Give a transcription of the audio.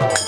Woo!